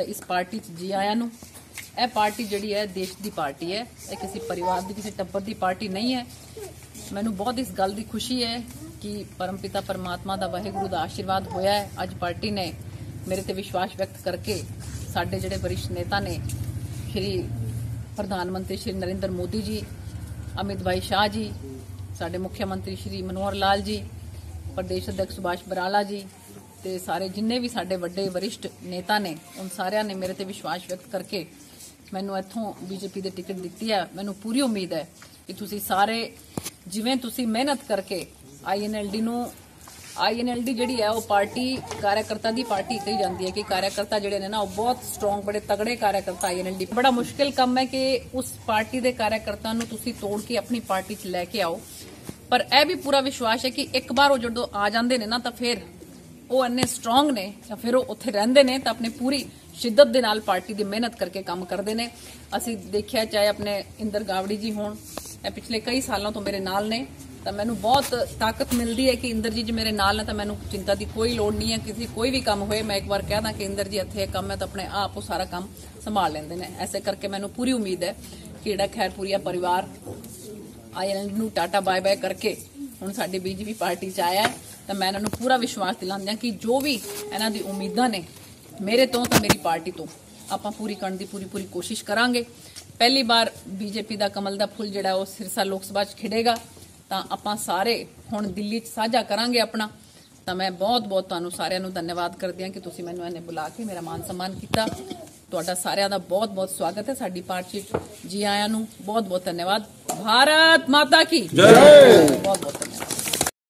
ਤਾਂ ਇਸ ਪਾਰਟੀ 'ਚ ਜੀ ਆਇਆਂ ਨੂੰ। ਇਹ ਪਾਰਟੀ ਜਿਹੜੀ ਹੈ ਦੇਸ਼ ਦੀ ਪਾਰਟੀ ਹੈ। ਇਹ ਕਿਸੇ ਪਰਿਵਾਰ ਦੀ, ਕਿਸੇ ਟੱਬਰ ਦੀ ਪਾਰਟੀ ਨਹੀਂ ਹੈ। ਮੈਨੂੰ ਬਹੁਤ ਇਸ ਗੱਲ ਦੀ ਖੁਸ਼ੀ ਹੈ ਕਿ ਪਰਮਪਿਤਾ ਪਰਮਾਤਮਾ ਦਾ ਵਾਹਿਗੁਰੂ ਦਾ ਆਸ਼ੀਰਵਾਦ ਹੋਇਆ ਹੈ। ਅੱਜ ਪਾਰਟੀ ਨੇ ਮੇਰੇ ਤੇ ਵਿਸ਼ਵਾਸ ਵਿਅਕਤ ਕਰਕੇ ਸਾਡੇ ਜਿਹੜੇ ਵਰਿਸ਼ਠ ਨੇਤਾ ਨੇ, ਸ਼੍ਰੀ ਪ੍ਰਧਾਨ ਮੰਤਰੀ ਸ਼੍ਰੀ ਨਰਿੰਦਰ ਮੋਦੀ ਜੀ, ਅਮਿਤ ਭਾਈ ਸ਼ਾਹ ਜੀ, ਸਾਡੇ ਮੁੱਖ ਮੰਤਰੀ ਸ਼੍ਰੀ ਮਨੋਹਰ ਲਾਲ ਜੀ, ਪ੍ਰਦੇਸ਼ ਅਧਿਕਸ਼ ਸੁਭਾਸ਼ ਬਰਾਲਾ ਜੀ ਤੇ ਸਾਰੇ ਜਿੰਨੇ ਵੀ ਸਾਡੇ ਵੱਡੇ ਵਰਿਸ਼ਟ ਨੇਤਾ ਨੇ, ਉਨ ਸਾਰਿਆਂ ਨੇ ਮੇਰੇ ਤੇ ਵਿਸ਼ਵਾਸ ਵਿਅਕਤ ਕਰਕੇ ਮੈਨੂੰ ਇੱਥੋਂ ਬੀਜੇਪੀ ਦੇ ਟਿਕਟ ਦਿੱਤੀ ਹੈ। ਮੈਨੂੰ ਪੂਰੀ ਉਮੀਦ ਹੈ ਕਿ ਤੁਸੀਂ ਸਾਰੇ ਜਿਵੇਂ ਤੁਸੀਂ ਮਿਹਨਤ ਕਰਕੇ ਆਈਐਨਐਲਡੀ ਨੂੰ ਆਈਐਨਐਲਡੀ ਜਿਹੜੀ ਹੈ ਉਹ ਪਾਰਟੀ, ਕਾਰਜਕਰਤਾ ਦੀ ਪਾਰਟੀ ਕਹੀ ਜਾਂਦੀ ਹੈ ਕਿ ਕਾਰਜਕਰਤਾ ਜਿਹੜੇ ਨੇ ਨਾ, ਉਹ ਬਹੁਤ ਸਟਰੋਂਗ ਬੜੇ ਤਗੜੇ ਕਾਰਜਕਰਤਾ ਆਈਐਨਐਲਡੀ ਬੜਾ ਮੁਸ਼ਕਿਲ ਕੰਮ ਹੈ ਕਿ ਉਸ ਪਾਰਟੀ ਦੇ ਕਾਰਜਕਰਤਾ ਨੂੰ ਤੁਸੀਂ ਤੋੜ ਕੇ ਆਪਣੀ ਪਾਰਟੀ 'ਚ ਲੈ ਕੇ ਆਓ। ਪਰ ਇਹ ਵੀ ਪੂਰਾ ਵਿਸ਼ਵਾਸ ਹੈ ਕਿ ਇੱਕ ਵਾਰ ਉਹ ਜਦੋਂ ਆ ਜਾਂਦੇ ਨੇ ਨਾ, ਤਾਂ ਫਿਰ ਉਹ ਇੰਨੇ ਸਟਰੋਂਗ ਨੇ, ਜਾਂ ਫਿਰ ਉਹ ਉੱਥੇ ਰਹਿੰਦੇ ਨੇ, ਤਾਂ ਆਪਣੀ ਪੂਰੀ ਸ਼ਿੱਦਤ ਦੇ ਨਾਲ ਪਾਰਟੀ ਦੀ ਮਿਹਨਤ ਕਰਕੇ ਕੰਮ ਕਰਦੇ ਨੇ। ਅਸੀਂ ਦੇਖਿਆ ਚਾਹੇ ਆਪਣੇ ਇੰਦਰ ਗਾਵੜੀ ਜੀ ਹੋਣ, ਇਹ ਪਿਛਲੇ ਕਈ ਸਾਲਾਂ ਤੋਂ ਮੇਰੇ ਨਾਲ ਨੇ, ਤਾਂ ਮੈਨੂੰ ਬਹੁਤ ਤਾਕਤ ਮਿਲਦੀ ਹੈ ਕਿ ਇੰਦਰ ਜੀ ਜੇ ਮੇਰੇ ਨਾਲ ਨੇ, ਤਾਂ ਮੈਨੂੰ ਚਿੰਤਾ ਦੀ ਕੋਈ ਲੋੜ ਨਹੀਂ ਹੈ। ਕਿਸੇ ਕੋਈ ਵੀ ਕੰਮ ਹੋਏ, ਮੈਂ ਇੱਕ ਵਾਰ ਕਹਿ ਦਾਂ ਕਿ ਇੰਦਰ ਜੀ ਇੱਥੇ ਕੰਮ ਹੈ, ਤਾਂ ਆਪਣੇ ਆਪ ਉਹ ਸਾਰਾ ਕੰਮ ਸੰਭਾਲ ਲੈਂਦੇ ਨੇ। ਐਸੇ ਕਰਕੇ ਮੈਨੂੰ ਪੂਰੀ ਉਮੀਦ ਹੈ ਕਿ ਜਿਹੜਾ ਖੈਰਪੁਰੀਆ ਪਰਿਵਾਰ ਆਇਰਲੈਂਡ ਨੂੰ ਟਾਟਾ ਬਾਏ ਬਾਏ ਕਰਕੇ ਹੁਣ ਸਾਡੀ ਬੀਜੇਪੀ ਪਾਰਟੀ ਚ ਆਇਆ ਹੈ। ਤਾਂ ਮੈਂ ਇਹਨਾਂ ਨੂੰ ਪੂਰਾ ਵਿਸ਼ਵਾਸ ਦਿਲਾਉਂਦੀ ਹਾਂ ਕਿ ਜੋ ਵੀ ਇਹਨਾਂ ਦੀ ਉਮੀਦਾਂ ਨੇ ਮੇਰੇ ਤੋਂ ਤਾਂ ਮੇਰੀ ਪਾਰਟੀ ਤੋਂ ਆਪਾਂ ਪੂਰੀ ਕਰਨ ਦੀ ਪੂਰੀ ਪੂਰੀ ਕੋਸ਼ਿਸ਼ ਕਰਾਂਗੇ। ਪਹਿਲੀ ਵਾਰ ਬੀਜੇਪੀ ਦਾ ਕਮਲ ਦਾ ਫੁੱਲ ਜਿਹੜਾ ਉਹ ਸਿਰਸਾ ਲੋਕ ਸਭਾ ਚ ਖਿੜੇਗਾ ਤਾਂ ਆਪਾਂ ਸਾਰੇ ਹੁਣ ਦਿੱਲੀ ਚ ਸਾਂਝਾ ਕਰਾਂਗੇ ਆਪਣਾ। ਤਾਂ ਮੈਂ ਬਹੁਤ ਬਹੁਤ ਤੁਹਾਨੂੰ ਸਾਰਿਆਂ ਨੂੰ ਧੰਨਵਾਦ ਕਰਦੀ ਹਾਂ ਕਿ ਤੁਸੀਂ ਮੈਨੂੰ ਇਹਨੇ ਬੁਲਾ ਕੇ ਮੇਰਾ ਮਾਨ ਸਨਮਾਨ ਕੀਤਾ। ਤੁਹਾਡਾ ਸਾਰਿਆਂ ਦਾ ਬਹੁਤ ਬਹੁਤ ਸਵਾਗਤ ਹੈ ਸਾਡੀ ਪਾਰਟੀ 'ਚ। ਜੀ ਆਇਆਂ ਨੂੰ ਬਹੁਤ ਬਹੁਤ ਧੰਨਵਾਦ। ਭਾਰਤ ਮਾਤਾ ਕੀ ਜੈ ਬਹੁਤ ਬਹੁਤ ਧੰਨਵਾਦ